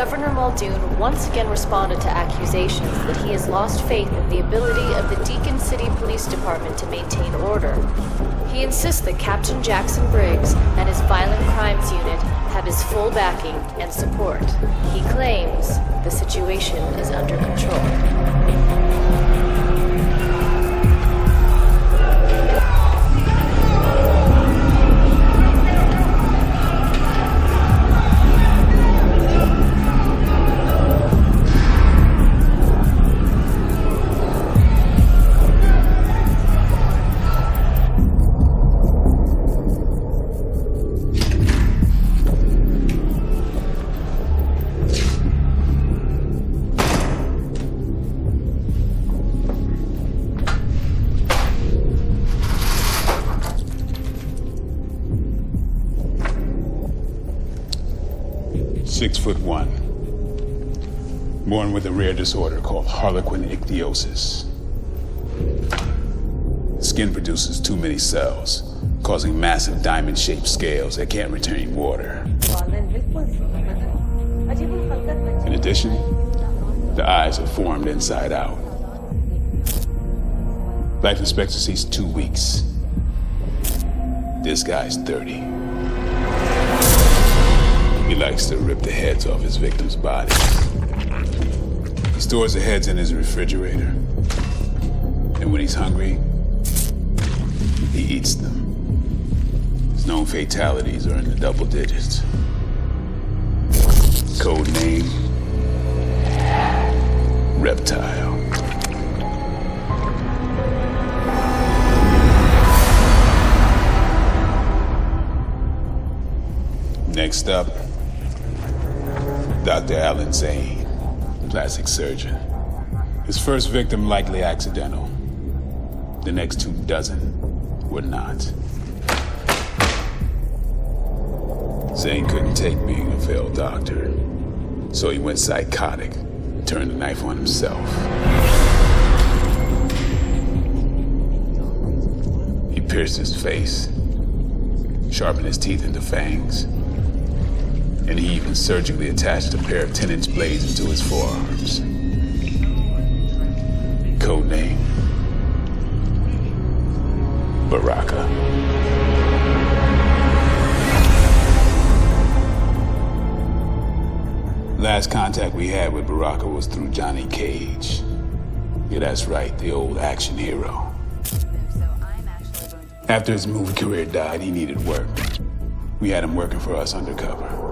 Governor Muldoon once again responded to accusations that he has lost faith in the ability of the Deacon City Police Department to maintain order. He insists that Captain Jackson Briggs and his Violent Crimes Unit have his full backing and support. He claims the situation is under control. Six foot one. Born with a rare disorder called harlequin ichthyosis. Skin produces too many cells, causing massive diamond shaped scales that can't retain water. In addition, the eyes are formed inside out. Life expectancy is two weeks. This guy's 30. He likes to rip the heads off his victims' bodies. He stores the heads in his refrigerator. And when he's hungry, he eats them. His known fatalities are in the double digits. Code name Reptile. Next up, Dr. Alan Zane, plastic surgeon. His first victim likely accidental. The next two dozen were not. Zane couldn't take being a failed doctor, so he went psychotic and turned the knife on himself. He pierced his face, sharpened his teeth into fangs, and he even surgically attached a pair of 10 inch blades into his forearms. Code name Baraka. Last contact we had with Baraka was through Johnny Cage. Yeah, that's right, the old action hero. After his movie career died, he needed work. We had him working for us undercover.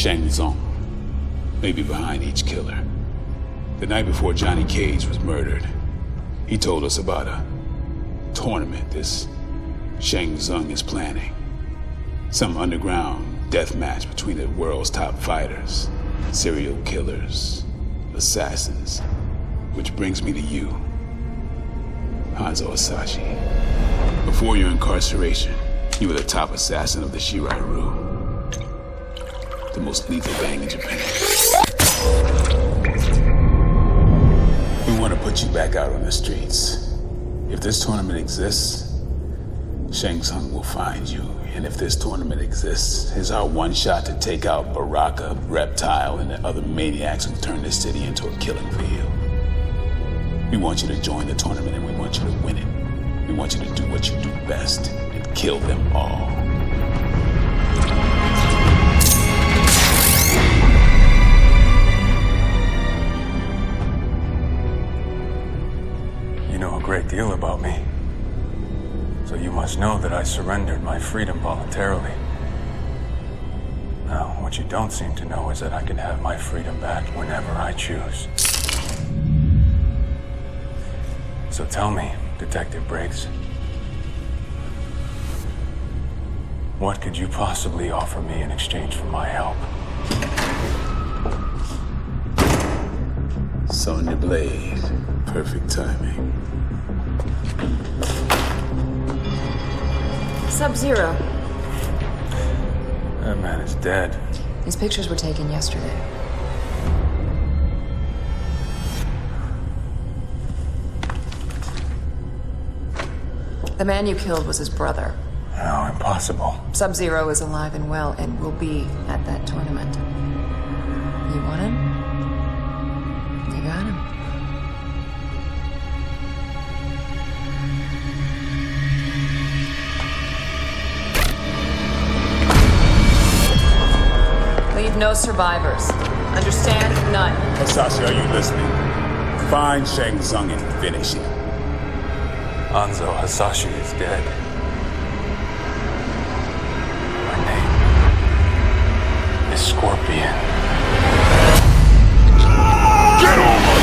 Shang may be behind each killer. The night before Johnny Cage was murdered, He told us about a tournament this Shang Tsung is planning. Some underground death match between the world's top fighters, serial killers, assassins. Which brings me to you, Hanzo Hasashi. Before your incarceration, you were the top assassin of the Shirai Ryu. The most lethal gang in Japan. We want to put you back out on the streets. If this tournament exists, Shang Tsung will find you. And if this tournament exists, it's our one shot to take out Baraka, Reptile, and the other maniacs who turned this city into a killing field. We want you to join the tournament and we want you to win it. We want you to do what you do best and kill them all. Know a great deal about me. So you must know that I surrendered my freedom voluntarily. Now, what you don't seem to know is that I can have my freedom back whenever I choose. So tell me, Detective Briggs. What could you possibly offer me in exchange for my help? Sonya Blade. Perfect timing. Sub-Zero. That man is dead. These pictures were taken yesterday. The man you killed was his brother. How impossible. Sub-Zero is alive and well and will be at that tournament. You want him? No survivors. Understand? None. Hasashi, are you listening? Find Shang Tsung and finish him. Hanzo Hasashi is dead. My name is Scorpion. Get over